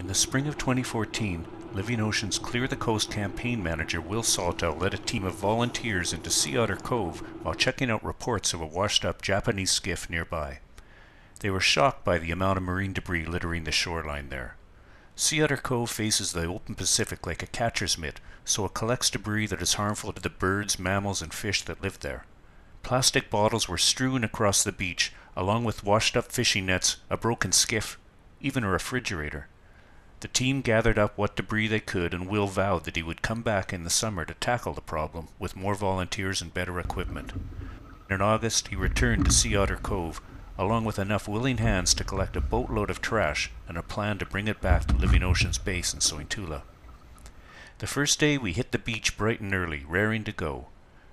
In the spring of 2014, Living Ocean's Clear the Coast campaign manager Will Soltau led a team of volunteers into Sea Otter Cove while checking out reports of a washed up Japanese skiff nearby. They were shocked by the amount of marine debris littering the shoreline there. Sea Otter Cove faces the open Pacific like a catcher's mitt, so it collects debris that is harmful to the birds, mammals, and fish that live there. Plastic bottles were strewn across the beach, along with washed up fishing nets, a broken skiff, even a refrigerator. The team gathered up what debris they could, and Will vowed that he would come back in the summer to tackle the problem with more volunteers and better equipment. In August, he returned to Sea Otter Cove, along with enough willing hands to collect a boatload of trash and a plan to bring it back to Living Ocean's base in Sointula. The first day we hit the beach bright and early, raring to go.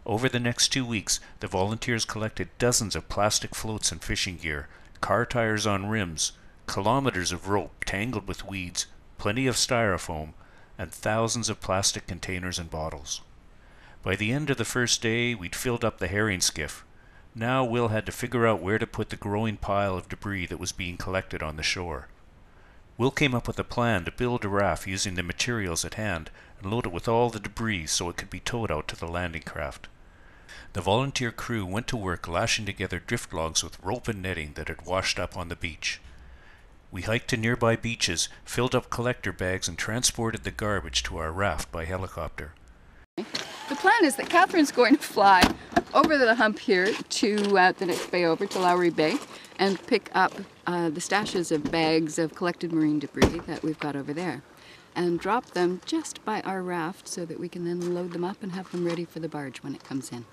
Over the next two weeks, the volunteers collected dozens of plastic floats and fishing gear, car tires on rims, kilometers of rope tangled with weeds, plenty of styrofoam, and thousands of plastic containers and bottles. By the end of the first day, we'd filled up the herring skiff. Now Will had to figure out where to put the growing pile of debris that was being collected on the shore. Will came up with a plan to build a raft using the materials at hand and load it with all the debris so it could be towed out to the landing craft. The volunteer crew went to work lashing together drift logs with rope and netting that had washed up on the beach. We hiked to nearby beaches, filled up collector bags, and transported the garbage to our raft by helicopter. The plan is that Catherine's going to fly over the hump here to uh, the next bay over to Lowry Bay and pick up uh, the stashes of bags of collected marine debris that we've got over there and drop them just by our raft so that we can then load them up and have them ready for the barge when it comes in.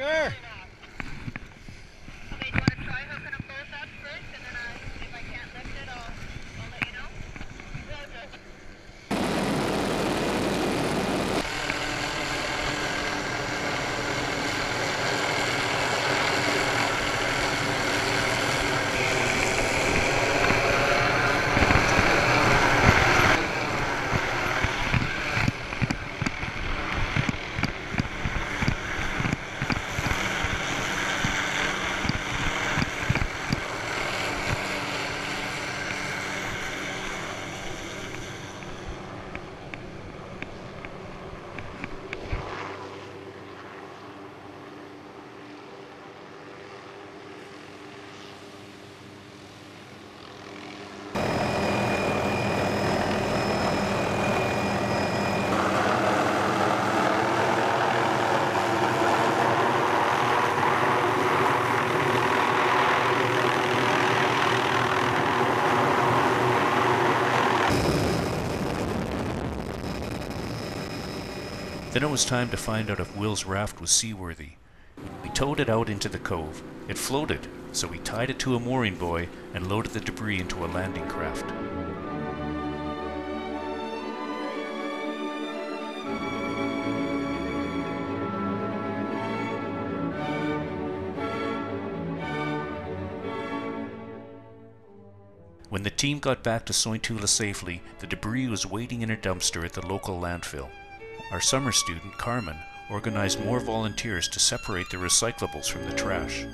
Sure. Then it was time to find out if Will's raft was seaworthy. We towed it out into the cove. It floated, so we tied it to a mooring buoy and loaded the debris into a landing craft. When the team got back to Sointula safely, the debris was waiting in a dumpster at the local landfill. Our summer student, Carmen, organized more volunteers to separate the recyclables from the trash.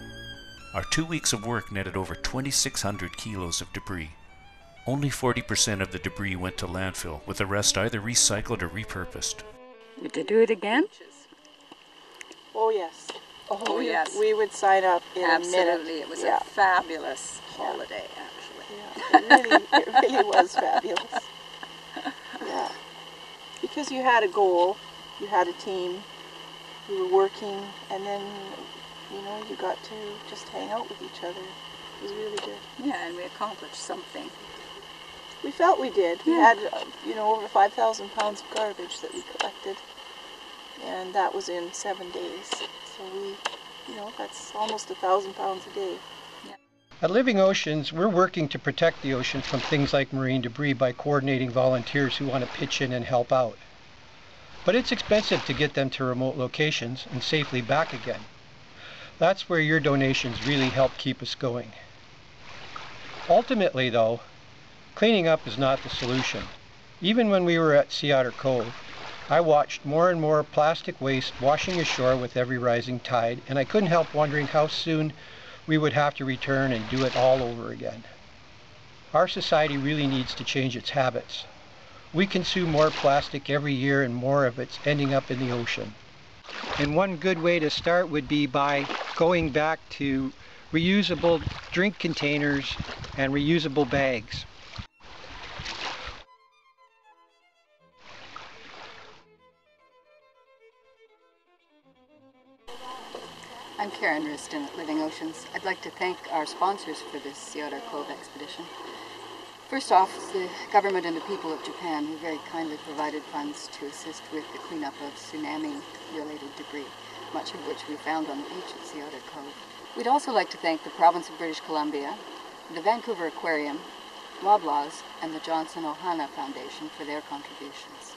Our two weeks of work netted over 2,600 kilos of debris. Only 40% of the debris went to landfill, with the rest either recycled or repurposed. Would you do it again? Oh, yes. Oh, we, yes. We would sign up in a minute. Absolutely. It was yeah. a fabulous holiday, actually. Yeah, it really, it really was fabulous. Yeah. Because you had a goal, you had a team, you were working, and then, you know, you got to just hang out with each other. It was really good. Yeah, and we accomplished something. We felt we did. We had, uh, you know, over 5,000 pounds of garbage that we collected, and that was in seven days. So we, you know, that's almost a thousand pounds a day. At Living Oceans, we're working to protect the ocean from things like marine debris by coordinating volunteers who want to pitch in and help out. But it's expensive to get them to remote locations and safely back again. That's where your donations really help keep us going. Ultimately, though, cleaning up is not the solution. Even when we were at Sea Otter Cove, I watched more and more plastic waste washing ashore with every rising tide, and I couldn't help wondering how soon we would have to return and do it all over again. Our society really needs to change its habits. We consume more plastic every year and more of it's ending up in the ocean. And one good way to start would be by going back to reusable drink containers and reusable bags. I'm Karen Wristen at Living Oceans. I'd like to thank our sponsors for this Sea Cove expedition. First off, the government and the people of Japan who very kindly provided funds to assist with the cleanup of tsunami-related debris, much of which we found on the beach at Sea Cove. We'd also like to thank the province of British Columbia, the Vancouver Aquarium, Loblaws, and the Johnson Ohana Foundation for their contributions.